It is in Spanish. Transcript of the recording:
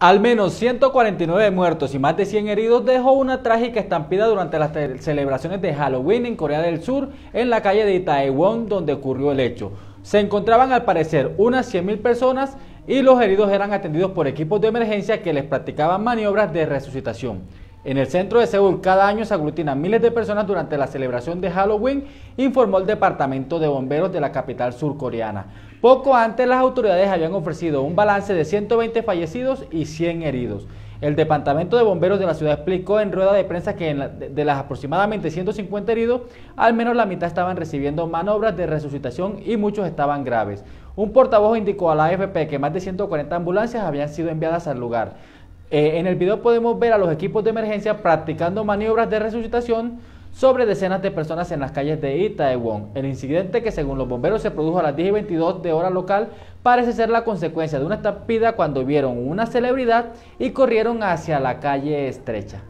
Al menos 149 muertos y más de 100 heridos dejó una trágica estampida durante las celebraciones de Halloween en Corea del Sur, en la calle de Itaewon, donde ocurrió el hecho. Se encontraban al parecer unas 100.000 personas y los heridos eran atendidos por equipos de emergencia que les practicaban maniobras de resucitación. En el centro de Seúl cada año se aglutinan miles de personas durante la celebración de Halloween, informó el Departamento de Bomberos de la capital surcoreana. Poco antes las autoridades habían ofrecido un balance de 120 fallecidos y 100 heridos. El Departamento de Bomberos de la ciudad explicó en rueda de prensa que de las aproximadamente 150 heridos, al menos la mitad estaban recibiendo manobras de resucitación y muchos estaban graves. Un portavoz indicó a la AFP que más de 140 ambulancias habían sido enviadas al lugar. Eh, en el video podemos ver a los equipos de emergencia practicando maniobras de resucitación sobre decenas de personas en las calles de Itaewon. El incidente que según los bomberos se produjo a las 10 y 22 de hora local parece ser la consecuencia de una estampida cuando vieron una celebridad y corrieron hacia la calle estrecha.